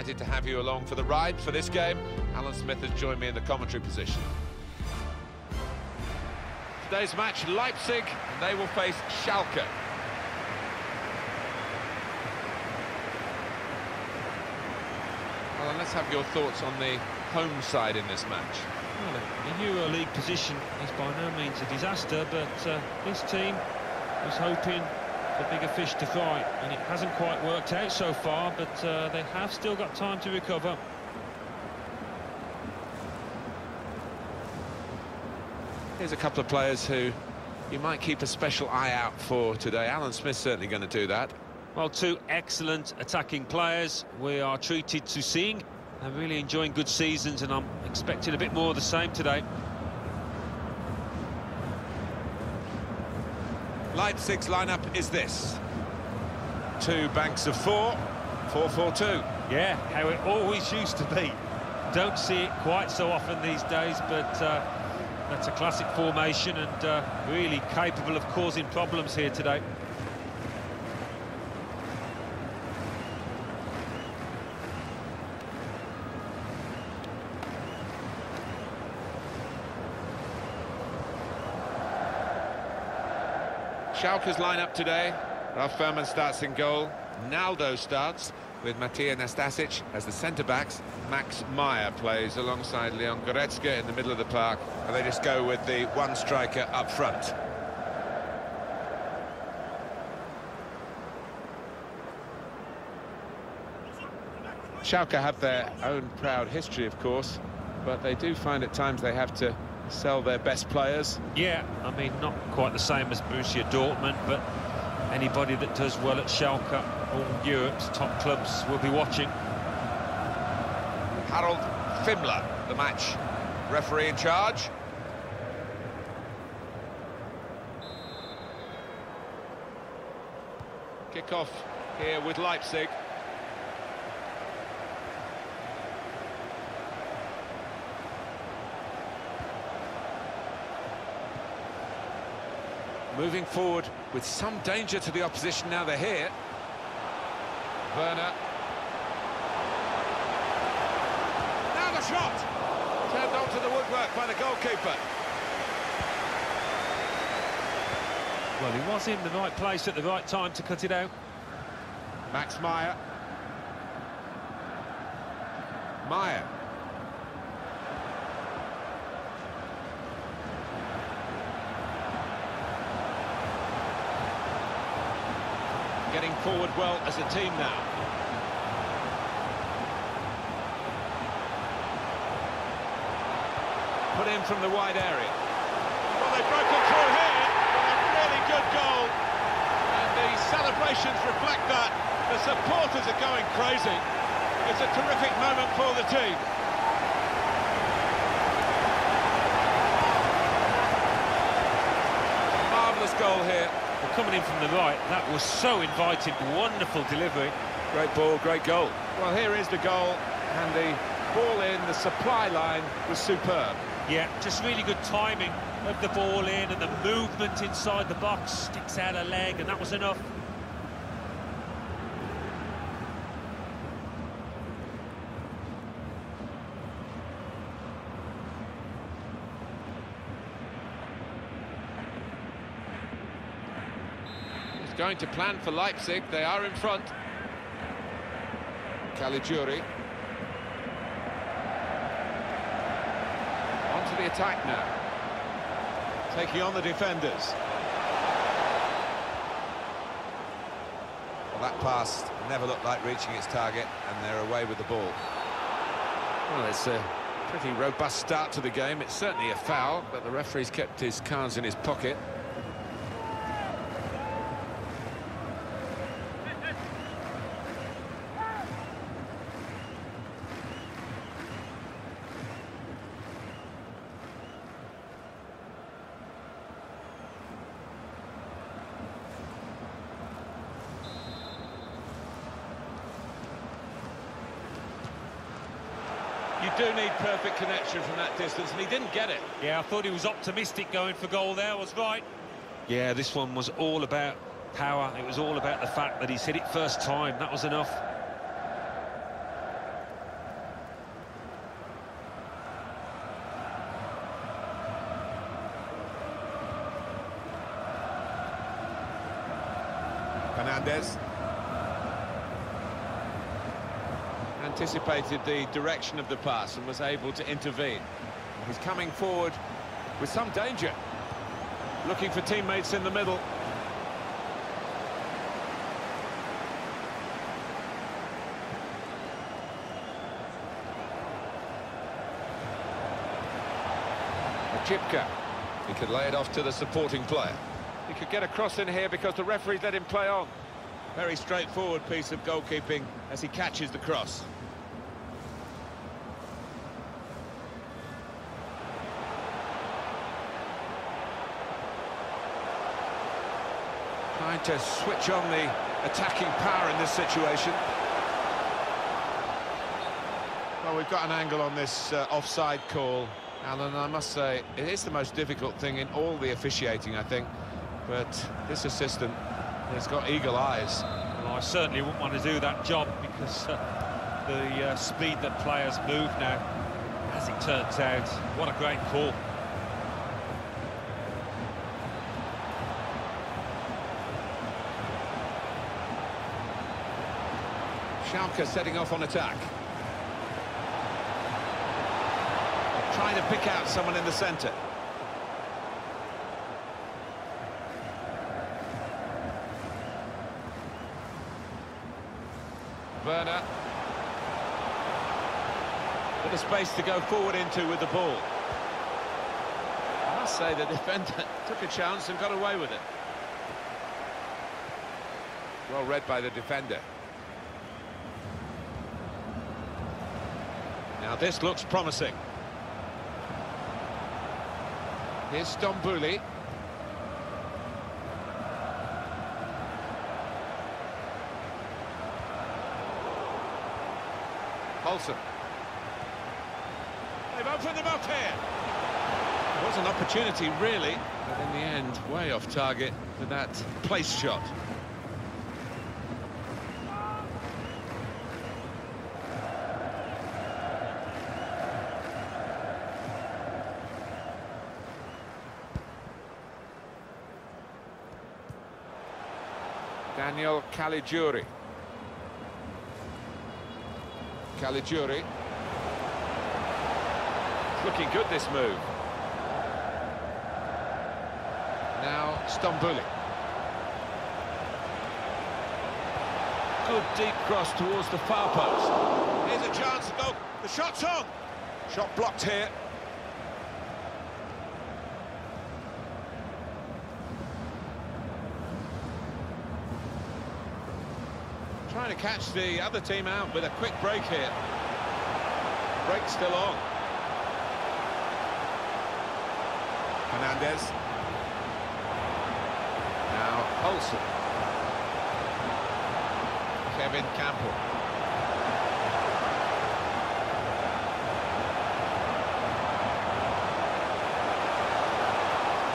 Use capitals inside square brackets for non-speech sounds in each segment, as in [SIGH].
to have you along for the ride for this game. Alan Smith has joined me in the commentary position. Today's match, Leipzig, and they will face Schalke. Well, let's have your thoughts on the home side in this match. Well, a Euro League position is by no means a disaster, but uh, this team was hoping for bigger fish to fry, and it hasn't quite worked out so far, but uh, they have still got time to recover. Here's a couple of players who you might keep a special eye out for today. Alan Smith's certainly going to do that. Well, two excellent attacking players we are treated to seeing. I'm really enjoying good seasons, and I'm expecting a bit more of the same today. Leipzig's lineup is this. Two banks of four, 4-4-2. Yeah, how it always used to be. Don't see it quite so often these days, but uh, that's a classic formation and uh, really capable of causing problems here today. Schalke's lineup today. Ralf Fährmann starts in goal. Naldo starts with Matija Nastasic as the centre-backs. Max Meyer plays alongside Leon Goretzka in the middle of the park. And they just go with the one striker up front. Schalke have their own proud history, of course, but they do find at times they have to sell their best players. Yeah, I mean, not quite the same as Borussia Dortmund, but anybody that does well at Schalke, all Europe's top clubs will be watching. Harold Fimler, the match referee in charge. Kick-off here with Leipzig. Moving forward with some danger to the opposition now they're here. Werner. Now the shot! Turned onto the woodwork by the goalkeeper. Well, he was in the right place at the right time to cut it out. Max Meyer. Meyer. Getting forward well as a team now. Put in from the wide area. Well, they've broken through here. A really good goal. And the celebrations reflect that. The supporters are going crazy. It's a terrific moment for the team. Marvellous goal here. Well, coming in from the right, that was so inviting. Wonderful delivery. Great ball, great goal. Well, here is the goal, and the ball in, the supply line was superb. Yeah, just really good timing of the ball in and the movement inside the box. Sticks out a leg, and that was enough. Going to plan for Leipzig. They are in front. Caligiuri. On to the attack now. Taking on the defenders. Well, that pass never looked like reaching its target, and they're away with the ball. Well, it's a pretty robust start to the game. It's certainly a foul, but the referee's kept his cards in his pocket. do need perfect connection from that distance, and he didn't get it. Yeah, I thought he was optimistic going for goal there, was right. Yeah, this one was all about power. It was all about the fact that he's hit it first time. That was enough. Fernandez. Anticipated the direction of the pass and was able to intervene. He's coming forward with some danger. Looking for teammates in the middle. Chipka. He could lay it off to the supporting player. He could get a cross in here because the referee let him play on. Very straightforward piece of goalkeeping as he catches the cross. Trying to switch on the attacking power in this situation. Well, we've got an angle on this uh, offside call, Alan, I must say, it is the most difficult thing in all the officiating, I think. But this assistant has got eagle eyes. Well, I certainly wouldn't want to do that job because uh, the uh, speed that players move now, as it turns out, what a great call. Schalke setting off on attack. Trying to pick out someone in the centre. Werner. Bit of space to go forward into with the ball. I must say the defender [LAUGHS] took a chance and got away with it. Well read by the defender. Now this looks promising. Here's Stambouli. Olsen. They've opened them up here. It was an opportunity, really, but in the end, way off target with that place shot. Daniel Caligiuri. Caligiuri. Looking good, this move. Now, Stambouli. Good deep cross towards the far post. Here's a chance to go. The shot's on. Shot blocked here. Catch the other team out with a quick break here. Break still on. Fernandez. Now Olsen. Kevin Kampl.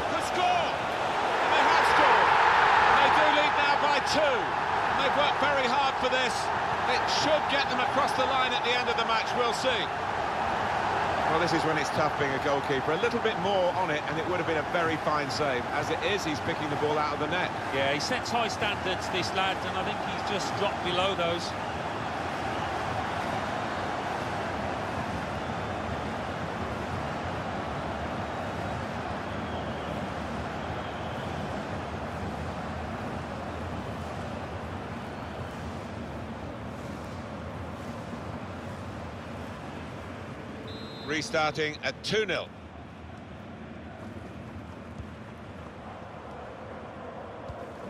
Good score! They have scored. They do lead now by two. They've worked very for this. It should get them across the line at the end of the match, we'll see. Well, this is when it's tough being a goalkeeper. A little bit more on it, and it would have been a very fine save. As it is, he's picking the ball out of the net. Yeah, he sets high standards, this lad, and I think he's just dropped below those. Restarting at 2-0.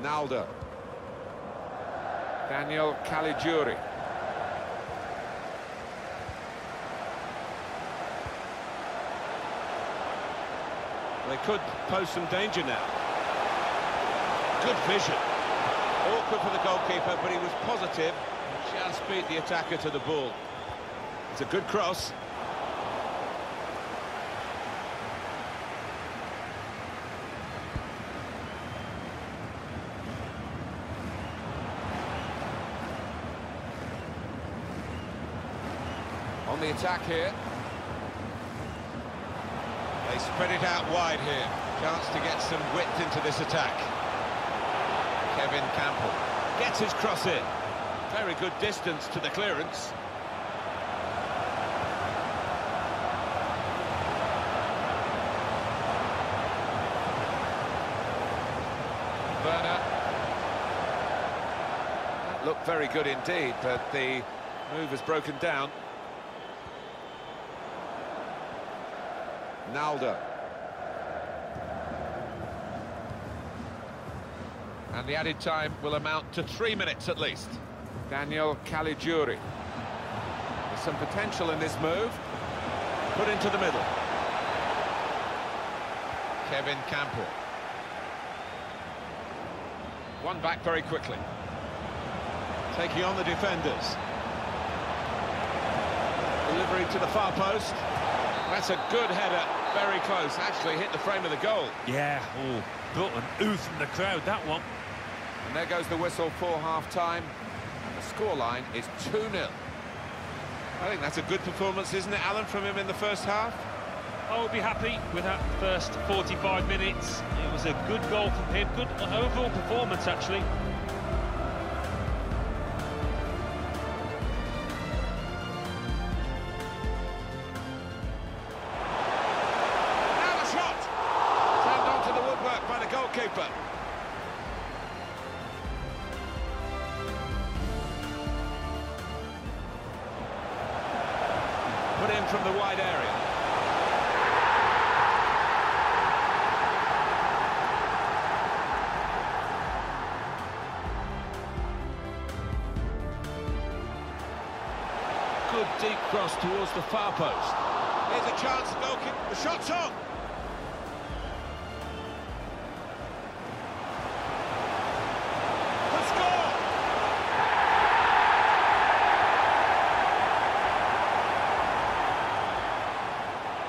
Naldo. Daniel Caligiuri. They could pose some danger now. Good vision. Awkward for the goalkeeper, but he was positive. Just beat the attacker to the ball. It's a good cross. The attack here. They spread it out wide here. Chance to get some width into this attack. Kevin Kampl. Gets his cross in. Very good distance to the clearance. Werner. Looked very good indeed, but the move has broken down. Naldo. And the added time will amount to three minutes at least. Daniel Caligiuri. There's some potential in this move. Put into the middle. Kevin Kampl. One back very quickly. Taking on the defenders. Delivery to the far post. That's a good header, very close. Actually hit the frame of the goal. Yeah, oh, built an ooh from the crowd, that one. And there goes the whistle for half-time. And the scoreline is 2-0. I think that's a good performance, isn't it, Alan, from him in the first half? I would be happy with that first 45 minutes. It was a good goal from him, good overall performance, actually. Goalkeeper. Put in from the wide area. Good deep cross towards the far post. Here's a chance, the goalkeeper. The shot's on.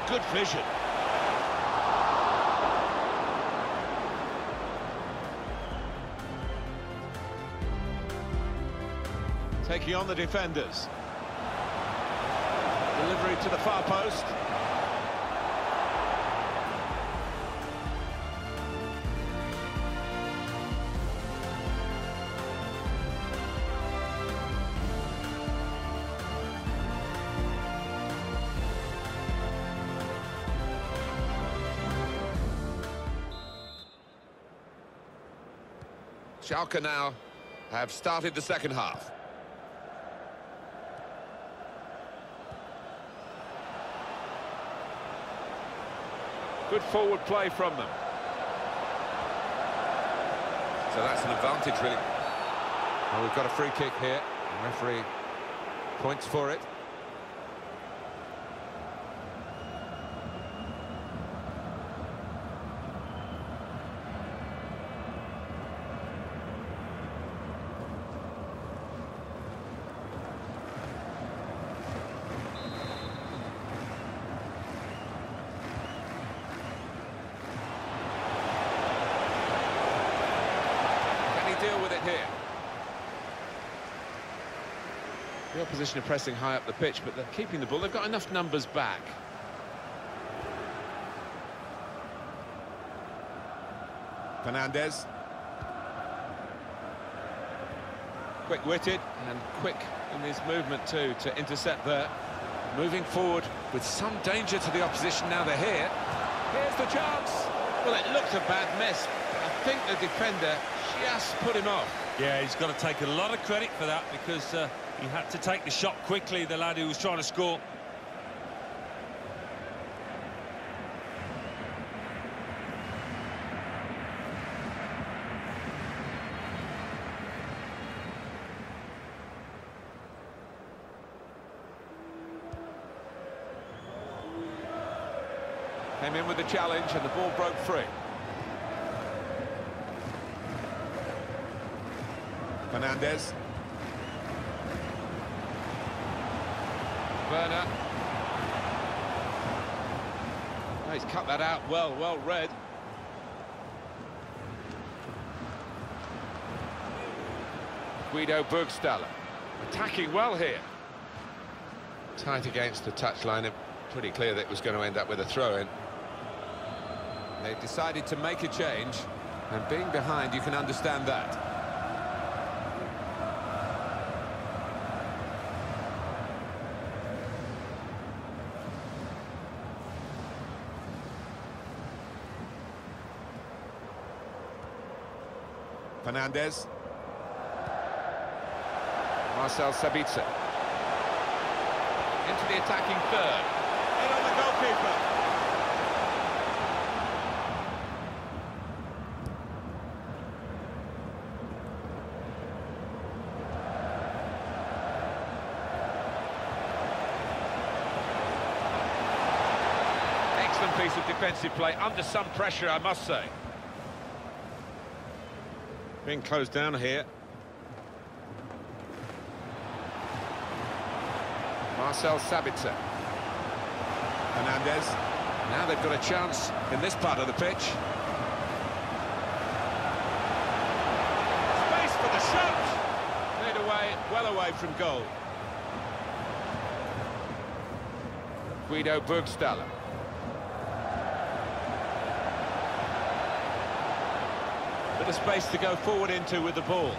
Good vision. Taking on the defenders. Delivery to the far post. Schalke now have started the second half. Good forward play from them. So that's an advantage, really. Well, we've got a free kick here. The referee points for it. Can he deal with it here? The opposition are pressing high up the pitch, but they're keeping the ball. They've got enough numbers back. Fernandez. Quick-witted and quick in his movement too to intercept there. Moving forward with some danger to the opposition now they're here. Here's the chance. Well, it looked a bad miss. I think the defender just put him off. Yeah, he's got to take a lot of credit for that because uh, he had to take the shot quickly, the lad who was trying to score. Came in with the challenge and the ball broke free. Fernandez. Werner. Oh, he's cut that out well, well read. Guido Burgstaller. Attacking well here. Tight against the touchline. Pretty clear that it was going to end up with a throw-in. They've decided to make a change, and being behind, you can understand that. Fernandez. Marcel Sabitzer. Into the attacking third. In on the goalkeeper. Excellent piece of defensive play, under some pressure, I must say. Being closed down here. Marcel Sabitzer. Hernandez. Now they've got a chance in this part of the pitch. Space for the shot! Cleared away, well away from goal. Guido Burgstaller. Bit of space to go forward into with the ball.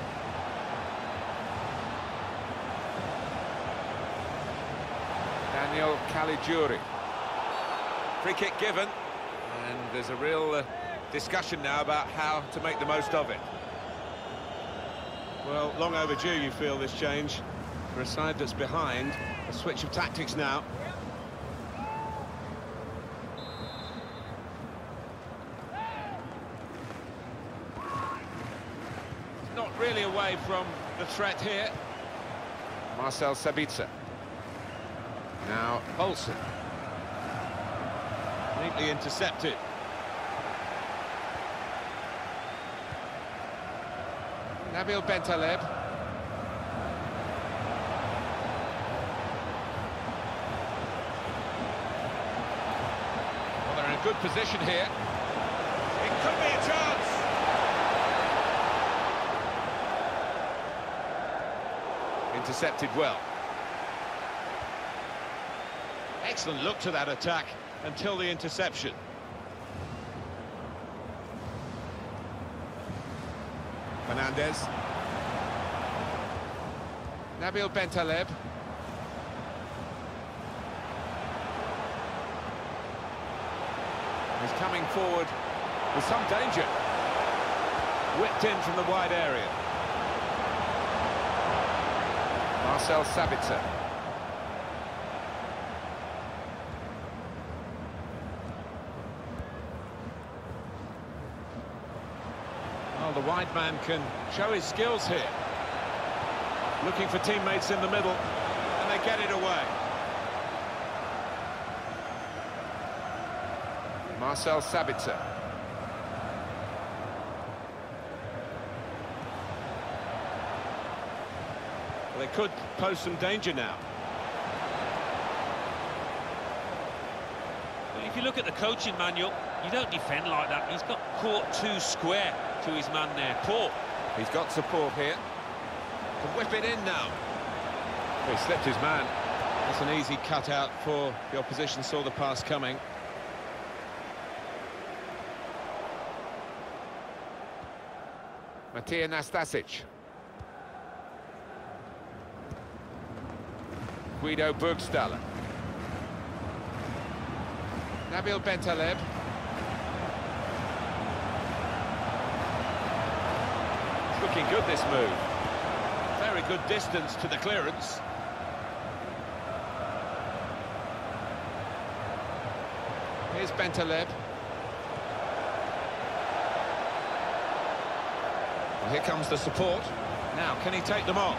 Daniel Caligiuri. Free kick given, and there's a real uh, discussion now about how to make the most of it. Well, long overdue, you feel, this change. For a side that's behind, a switch of tactics now. Not really away from the threat here. Marcel Sabitzer. Now, Olsen. Neatly intercepted. Nabil Bentaleb. Well, they're in a good position here. It could be a chance. Intercepted well. Excellent look to that attack until the interception. Fernandez. Nabil Bentaleb. He's coming forward with some danger. Whipped in from the wide area. Marcel Sabitzer. Well, the wide man can show his skills here. Looking for teammates in the middle, and they get it away. Marcel Sabitzer. They could pose some danger now. If you look at the coaching manual, you don't defend like that. He's got caught too square to his man there. Poor. He's got support here. Can whip it in now. He slipped his man. That's an easy cutout for the opposition, saw the pass coming. Matija Nastasic. Guido Burgstaller. Nabil Bentaleb. It's looking good, this move. Very good distance to the clearance. Here's Bentaleb. Well, here comes the support. Now, can he take them on?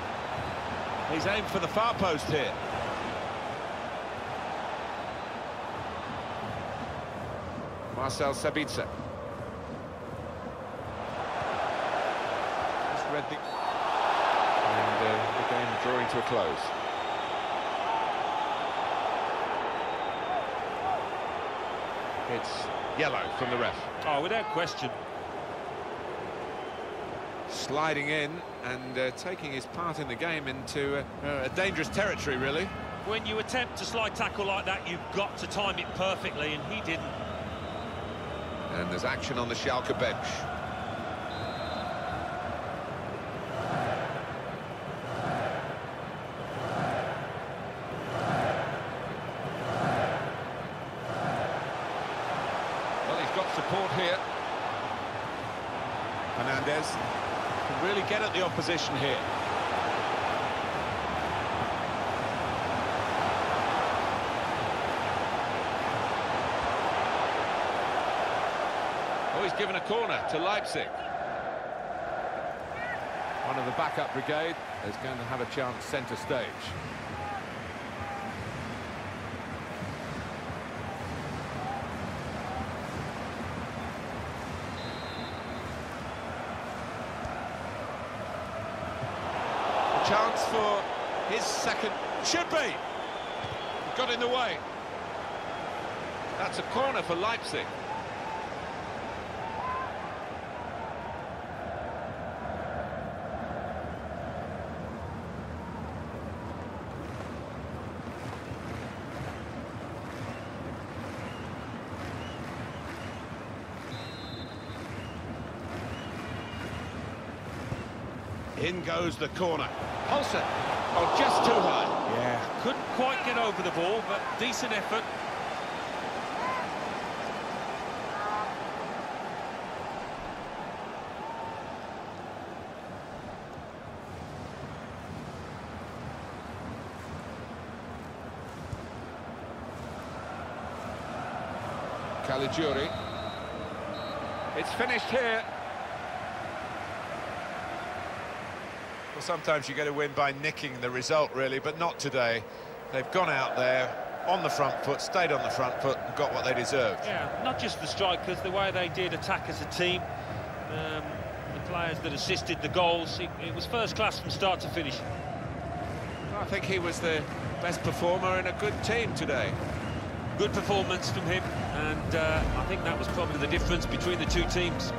He's aimed for the far post here. Marcel Sabitzer. Just read the... And uh, the game drawing to a close. It's yellow from the ref. Oh, without question. Sliding in and uh, taking his part in the game into uh, a dangerous territory, really. When you attempt to slide tackle like that, you've got to time it perfectly, and he didn't. And there's action on the Schalke bench. Well, he's got support here. Fernandez. Can really get at the opposition here. Given a corner to Leipzig. One of the backup brigade is going to have a chance centre stage. A chance for his second. Should be! Got in the way. That's a corner for Leipzig. In goes the corner. Olsen. Oh, just too high. Yeah, couldn't quite get over the ball, but decent effort. Caligiuri. It's finished here. Well, sometimes you get a win by nicking the result, really, but not today. They've gone out there on the front foot, stayed on the front foot, and got what they deserved. Yeah, not just the strikers, the way they did attack as a team. Um, the players that assisted the goals, it, it was first class from start to finish. I think he was the best performer in a good team today. Good performance from him, and uh, I think that was probably the difference between the two teams.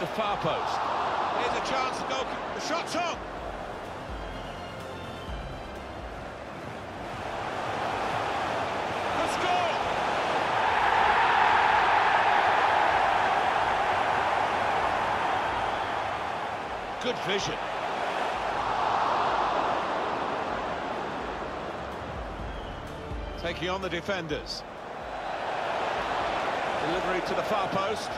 The far post. Here's a chance to go. The shot's on. The score! Good vision. Taking on the defenders. Delivery to the far post.